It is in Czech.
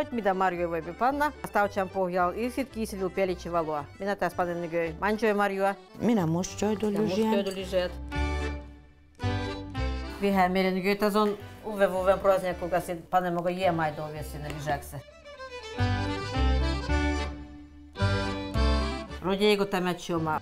Хоть mida Марju voi panna, stavčam pohjal ilsit kiisili peliči valoa. Minä tässä panen nygöi manjoja Marjua. Minä mustoidu Ja musta lyžien. ližet. Vihän meidän nygöi tässä on uve vuven prosent, kuka sit panemme kun jiemaidoa vielä sinne lisäksi. Rodjeiku tämä chuma.